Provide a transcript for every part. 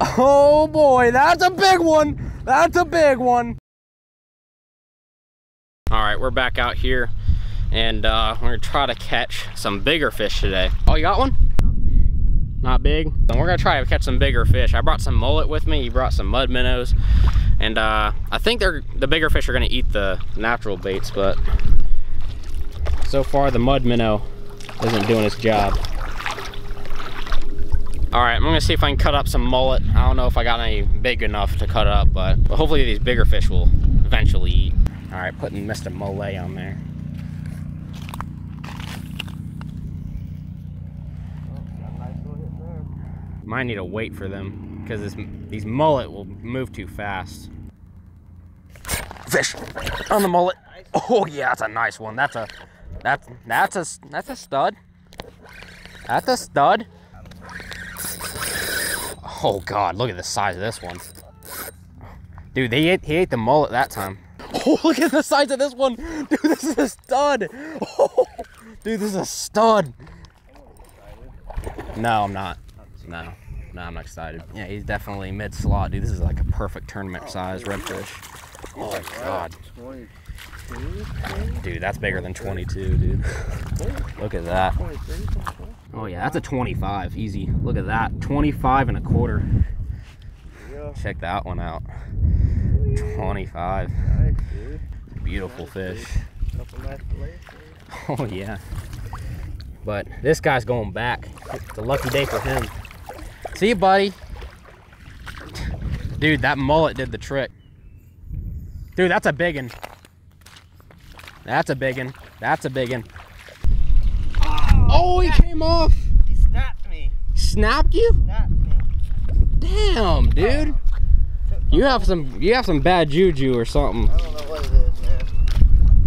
Oh boy, that's a big one. That's a big one. All right, we're back out here and uh, we're gonna try to catch some bigger fish today. Oh, you got one? Not big. Not big? We're gonna try to catch some bigger fish. I brought some mullet with me. He brought some mud minnows. And uh, I think they're the bigger fish are gonna eat the natural baits, but so far the mud minnow isn't doing its job. All right, I'm gonna see if I can cut up some mullet. I don't know if I got any big enough to cut up, but hopefully these bigger fish will eventually eat. All right, putting Mr. Mullet on there. Might need to wait for them because these mullet will move too fast. Fish on the mullet. Oh yeah, that's a nice one. That's a that's that's a that's a stud. That's a stud. Oh god, look at the size of this one. Dude, they ate, he ate the mullet that time. Oh, look at the size of this one. Dude, this is a stud. Oh, dude, this is a stud. No, I'm not. No, no, I'm not excited. Yeah, he's definitely mid slot, dude. This is like a perfect tournament size redfish. Oh my god. Dude, that's bigger than 22, dude. Look at that. Oh yeah, that's a 25, easy. Look at that, 25 and a quarter. Check that one out. 25. Beautiful fish. Oh yeah. But this guy's going back. It's a lucky day for him. See you, buddy. Dude, that mullet did the trick. Dude, that's a big one. That's a big one. That's a big one. Oh, oh he came off. He snapped me. Snapped you? Snapped me. Damn, dude. You have some you have some bad juju or something. I don't know what it is, man.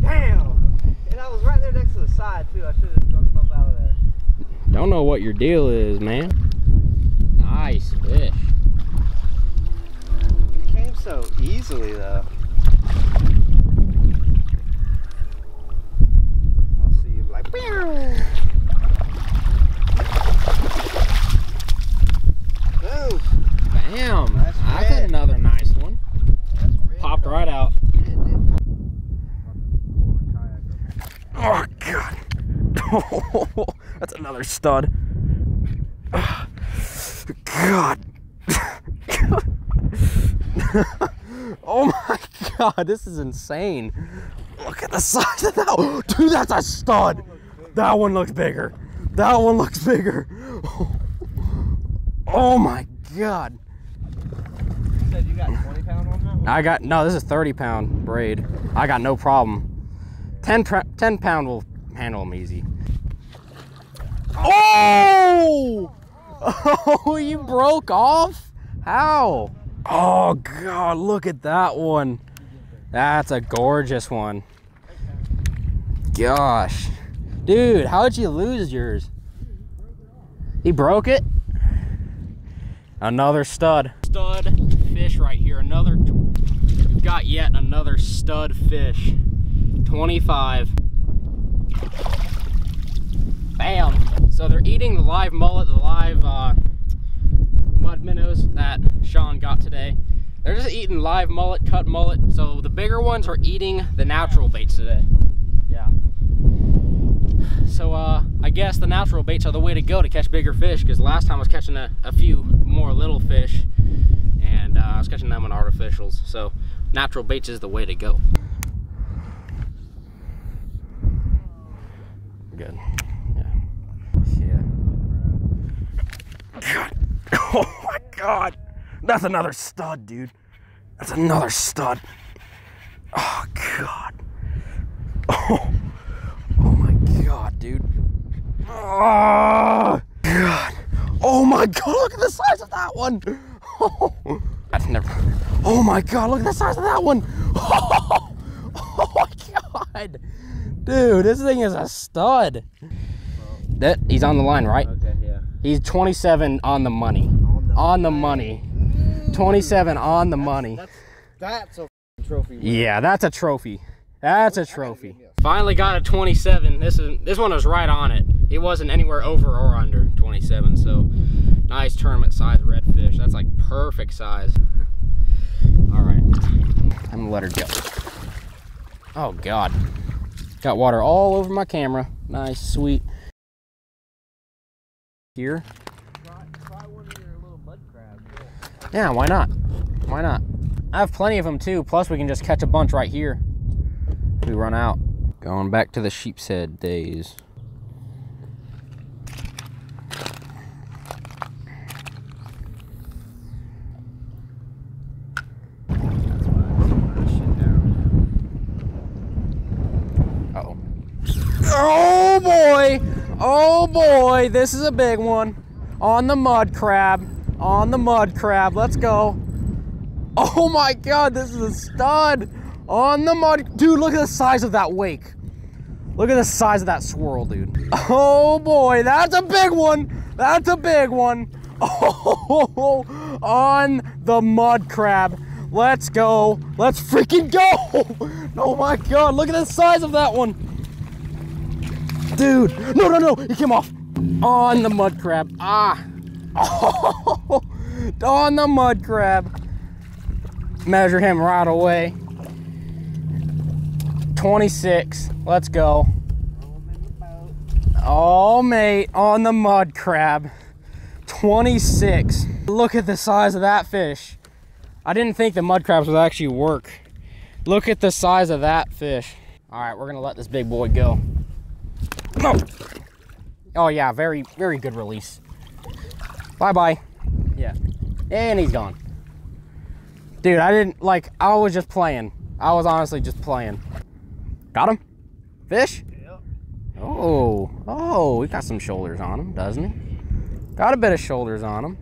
Damn. And I was right there next to the side too. I should have drug him up out of there. Don't know what your deal is, man. Nice fish. He came so easily though. I'll see you like Boom. Bam. That's That's another nice one. Popped right out. Oh god. That's another stud. God. oh my god, this is insane. Look at the size of that. Dude, that's a stud. That one looks bigger. That one looks bigger. Oh my god. Said you got 20 pound on that one? I got, no, this is 30 pound braid. I got no problem. 10, 10 pound will handle them easy. Oh! Oh, you broke off? How? Oh, God, look at that one. That's a gorgeous one. Gosh. Dude, how'd you lose yours? He broke it? Another stud. Stud right here. Another, we've got yet another stud fish. 25. Bam. So they're eating the live mullet, the live uh, mud minnows that Sean got today. They're just eating live mullet, cut mullet. So the bigger ones are eating the natural baits today. Yeah. So uh, I guess the natural baits are the way to go to catch bigger fish because last time I was catching a, a few more little fish and uh, I was catching them on artificials. So natural baits is the way to go. Good. Yeah. God. Oh my God. That's another stud, dude. That's another stud. Oh God. Oh. Oh my God, dude. Oh God. Oh my God. Look at the size of that one. Oh. That's never. Oh my God. Look at the size of that one. Oh, oh my God. Dude, this thing is a stud. That he's on the line, right? Okay, yeah. He's 27 on the money. On the, On the money. Mm. 27 on the money. That's, that's a trophy. win. Yeah, that's a trophy. That's a I gotta trophy. give a- Finally got a 27. This is this one was right on it. It wasn't anywhere over or under 27. So Nice tournament size redfish. That's like perfect size. All right, I'm gonna let her go. Oh God, got water all over my camera. Nice, sweet. Here. Try, try one of your little mud crabs. Yeah, why not? Why not? I have plenty of them too. Plus, we can just catch a bunch right here. if We run out. Going back to the sheep's head days. That's why I shit down. Uh oh. Oh boy! Oh boy! This is a big one. On the mud crab. On the mud crab. Let's go. Oh my god, this is a stud! On the mud. Dude, look at the size of that wake. Look at the size of that swirl, dude. Oh boy, that's a big one. That's a big one. Oh, on the mud crab. Let's go. Let's freaking go. Oh my god, look at the size of that one. Dude, no, no, no, he came off. On the mud crab. Ah. Oh, on the mud crab. Measure him right away. 26. Let's go. Oh, mate, on the mud crab. 26. Look at the size of that fish. I didn't think the mud crabs would actually work. Look at the size of that fish. All right, we're gonna let this big boy go. No. Oh yeah, very, very good release. Bye-bye. Yeah, and he's gone. Dude, I didn't, like, I was just playing. I was honestly just playing. Got him? Fish? Yep. Oh, oh, he got some shoulders on him, doesn't he? Got a bit of shoulders on him.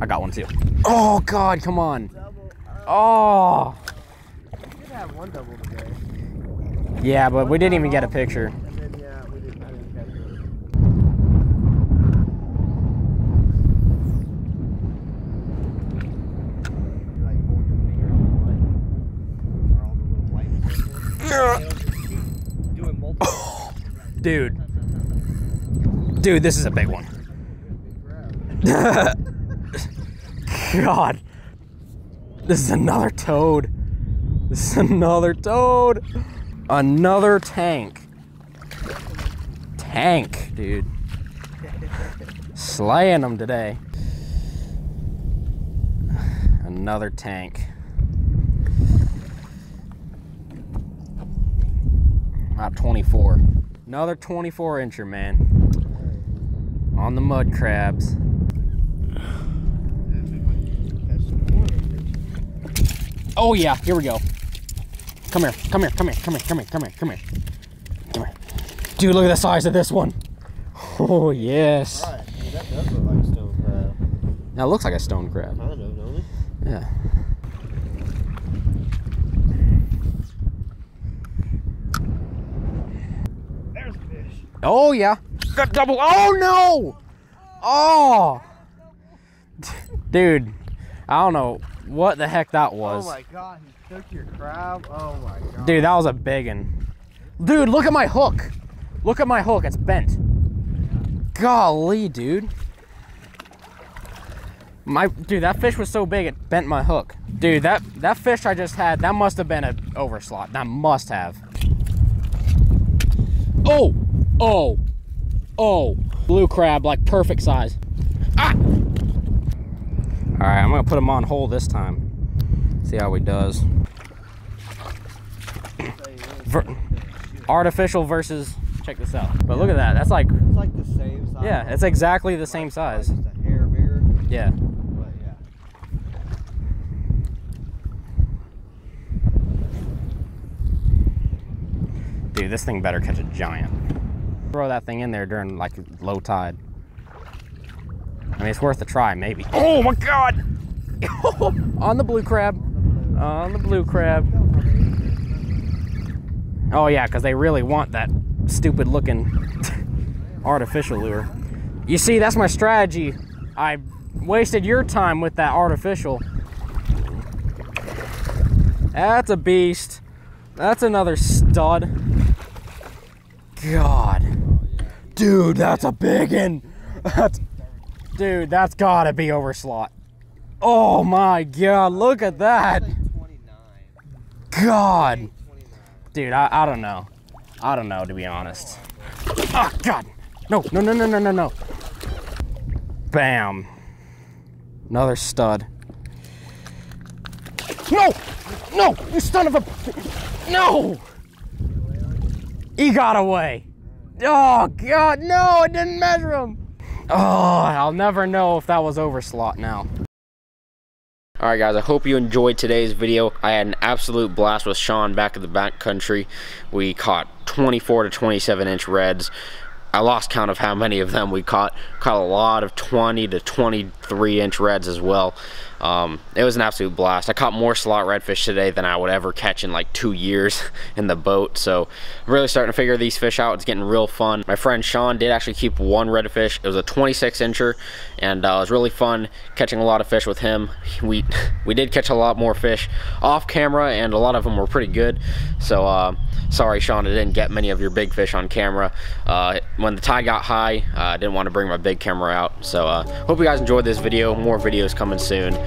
I got one too. Oh God, come on. Oh, we did have one double today. yeah, but we didn't even get a picture. And then, yeah, we didn't, I didn't catch it. Like holding your finger on the light. Or all the little white circles. It'll just keep doing multiple. Dude, this is a big one. God, this is another toad. This is another toad. Another tank. Tank, dude. Slaying them today. Another tank. About 24. Another 24 incher, man. On the mud crabs. Catch some more fish. Oh yeah, here we go. Come here, come here, come here, come here, come here, come here, come here. Come here. Dude, look at the size of this one. Oh yes. Right, that does look like a stone crab. Now it looks like a stone crab. Kind of, don't it? Yeah. There's a fish. Oh yeah. Got double. Oh no. Oh. Dude, I don't know what the heck that oh was. Oh my god, he took your crab. Oh my god. Dude, that was a big one. Dude, look at my hook. Look at my hook. It's bent. Golly, dude. My dude, that fish was so big it bent my hook. Dude, that that fish I just had, that must have been an overslot. That must have. Oh, oh, oh. Blue crab, like perfect size. Ah! All right, I'm gonna put him on hold this time. See how he does. Ver- artificial versus check this out but look at that that's like It's like the same size. yeah it's exactly the same size Just a hair bigger, yeah but yeah. dude this thing better catch a giant throw that thing in there during like low tide. I mean it's worth a try maybe. Oh my god! On the blue crab. On the blue crab. Oh yeah because they really want that stupid looking artificial lure. You see that's my strategy. I wasted your time with that artificial. That's a beast. That's another stud. God dude that's a big one that's Dude, that's gotta be over slot. Oh my god, look at that. God. Dude, I, I don't know. I don't know, to be honest. Oh, God. No, no, no, no, no, no, no. Bam. Another stud. No! No! You son of a... No! He got away. Oh, God, no, I didn't measure him. Oh, I'll never know if that was over slot now. All right, guys, I hope you enjoyed today's video. I had an absolute blast with Sean back in the backcountry. We caught 24 to 27 inch reds. I lost count of how many of them we caught. Caught a lot of 20 to 23 inch reds as well. Um, it was an absolute blast. I caught more slot redfish today than I would ever catch in like two years in the boat. So I'm really starting to figure these fish out. It's getting real fun. My friend Sean did actually keep one redfish. It was a 26 incher and uh, it was really fun catching a lot of fish with him. We, we did catch a lot more fish off camera and a lot of them were pretty good. So uh, sorry Sean, I didn't get many of your big fish on camera. Uh, when the tide got high, uh, I didn't want to bring my big camera out. So uh, hope you guys enjoyed this video. More videos coming soon